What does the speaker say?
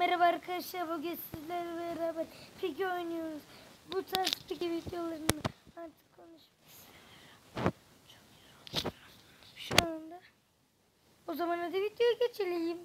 Merhaba arkadaşlar bugün sizlerle beraber Piki oynuyoruz. Bu tarz Piki videolarını artık konuşmak şu anda. O zaman hadi videoya geçelim.